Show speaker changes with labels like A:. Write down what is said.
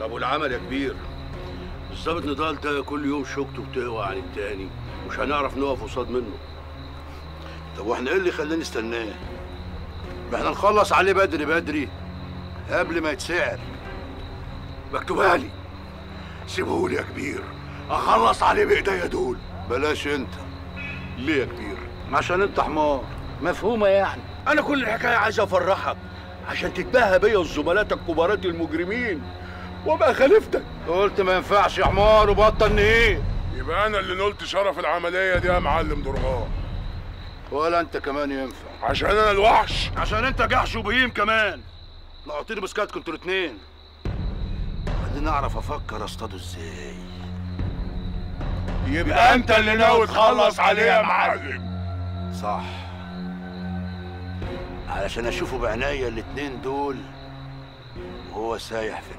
A: طب والعمل يا كبير. الظابط نضال ده كل يوم شوكته بتقوى عن التاني مش هنعرف نقف قصاد منه.
B: طب وإحنا إيه اللي خلينا نستناه ما إحنا نخلص عليه بدري بدري قبل ما يتسعر.
A: مكتوبها لي. سيبهولي يا كبير أخلص عليه بإيديا دول.
B: بلاش أنت.
A: ليه يا كبير؟
B: عشان أنت حمار. مفهومة يعني.
A: أنا كل الحكاية عايز أفرحك عشان تتباهى بيا وزملاتك كبارات المجرمين. وابقى خليفتك
B: قلت ما ينفعش يا حمار وبطل إيه
C: يبقى أنا اللي نلت شرف العملية دي يا معلم درغام
B: ولا أنت كمان ينفع.
C: عشان أنا الوحش.
B: عشان أنت جحش وبهيم كمان. لقطيني بسكات كنتوا الاتنين خليني أعرف أفكر اصطاده إزاي.
C: يبقى أنت اللي ناوي تخلص عليه يا معلم.
B: صح. علشان أشوفه بعناية الاتنين دول وهو سايح في